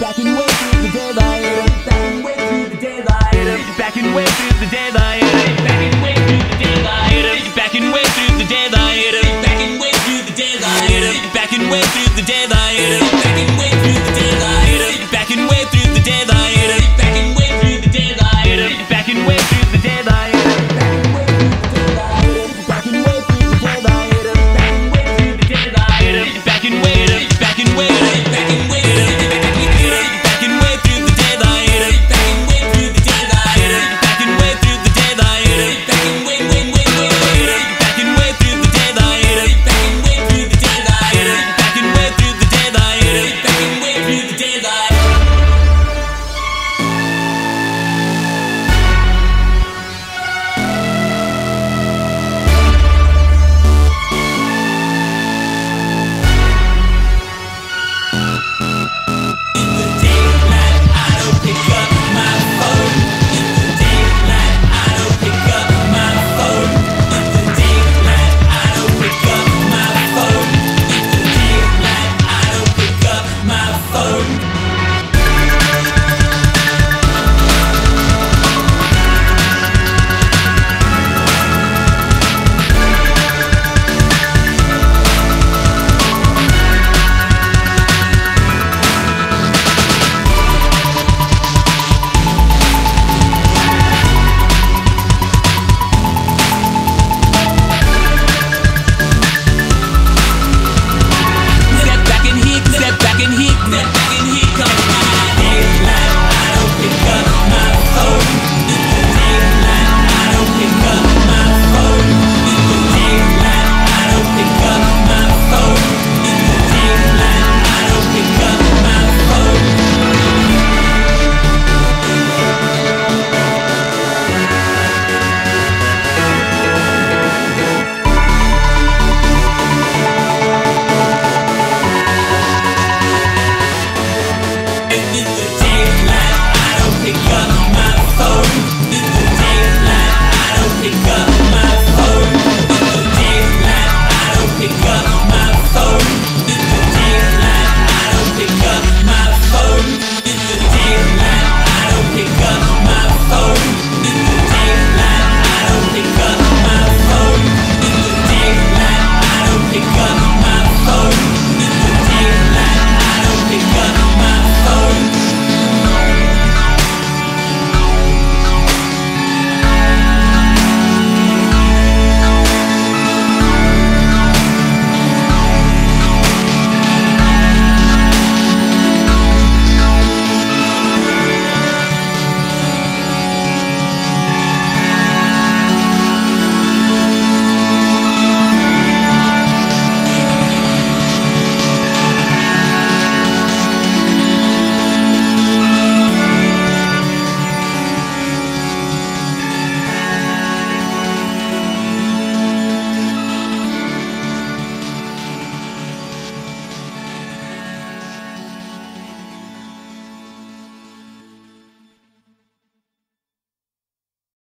back in anyway.